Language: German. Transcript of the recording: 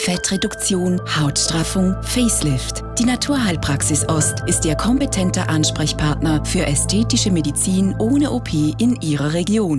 Fettreduktion, Hautstraffung, Facelift. Die Naturheilpraxis Ost ist Ihr kompetenter Ansprechpartner für ästhetische Medizin ohne OP in Ihrer Region.